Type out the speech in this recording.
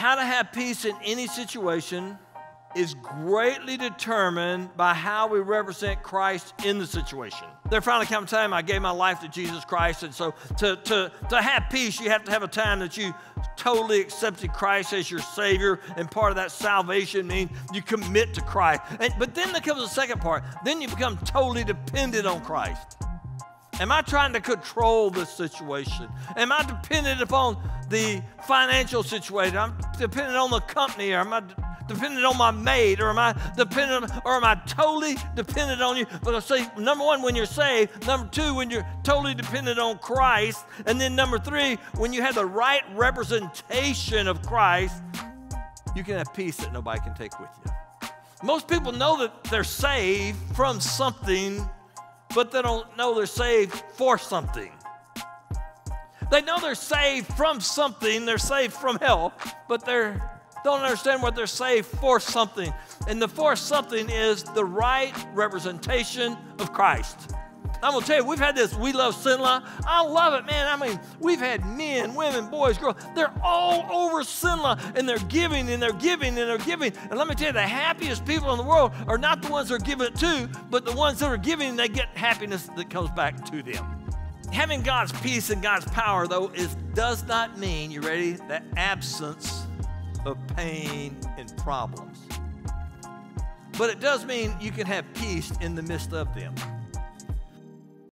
how to have peace in any situation is greatly determined by how we represent Christ in the situation. There finally come a time I gave my life to Jesus Christ, and so to, to, to have peace, you have to have a time that you totally accepted Christ as your Savior, and part of that salvation means you commit to Christ. And, but then there comes the second part. Then you become totally dependent on Christ. Am I trying to control this situation? Am I dependent upon the financial situation? I'm dependent on the company, or am I dependent on my mate, or am I dependent, or am I totally dependent on you? But I say, number one, when you're saved. Number two, when you're totally dependent on Christ. And then number three, when you have the right representation of Christ, you can have peace that nobody can take with you. Most people know that they're saved from something, but they don't know they're saved for something. They know they're saved from something, they're saved from hell, but they're don't understand what they're saved for something. And the for something is the right representation of Christ. I'm gonna tell you, we've had this We Love Cenla. I love it, man. I mean, we've had men, women, boys, girls. They're all over Cenla and they're giving and they're giving and they're giving. And let me tell you, the happiest people in the world are not the ones that are giving it to, but the ones that are giving, they get happiness that comes back to them. Having God's peace and God's power, though, is does not mean, you ready, the absence of pain and problems. But it does mean you can have peace in the midst of them.